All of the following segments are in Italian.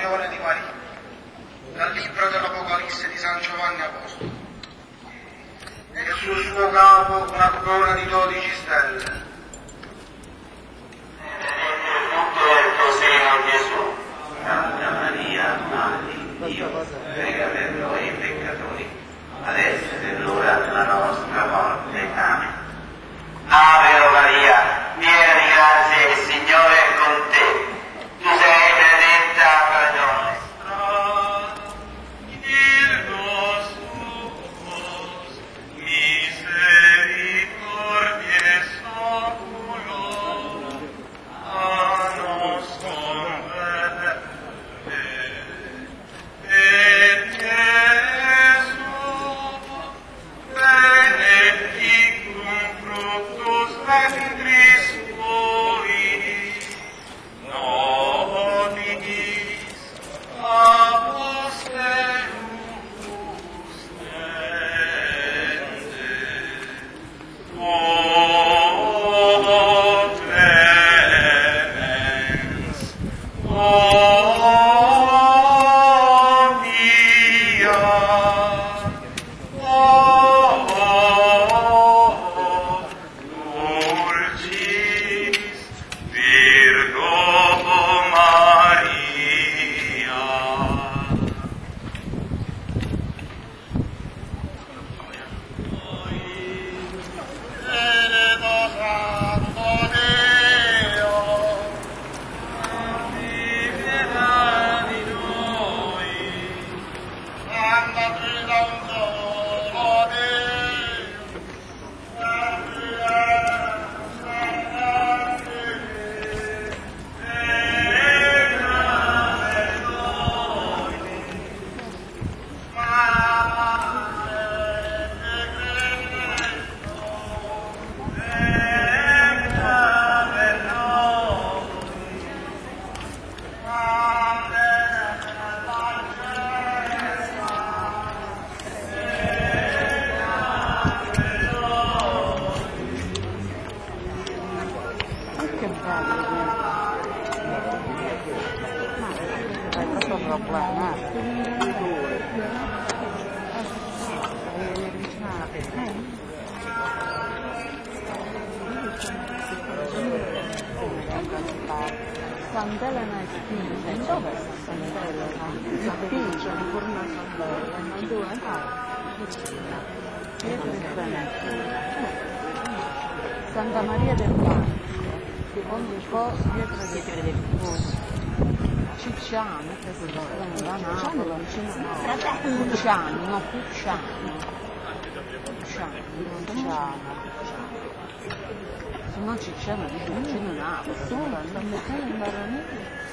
Giovane di Maria, dal libro dell'Apocalisse di San Giovanni Apostolo. e sul suo capo una corona di dodici stelle ็มขาเลยเนี่ยใครก็ส่หลอกหลานอะดูเลยสั่งได้แล้วนะที่นี่ชอบสั่งได้แล้วนะที่ชมพูน่าสั่งได้แล้วดูนะคะนี่เป็นอะไรนะ Santa María del Mar. Secondo il po' pietra del Fuoco. Cicciano, che si chiama da Napoli, vicino a. Cucciano, no, Cucciano. Cucciano, Cucciano. Se no Cicciano dice vicino a Napoli. Dove? Non fai un baronello?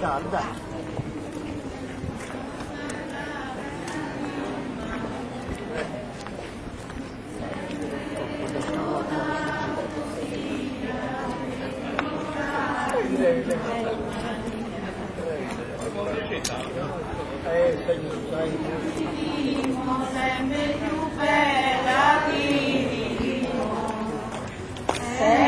La comincia a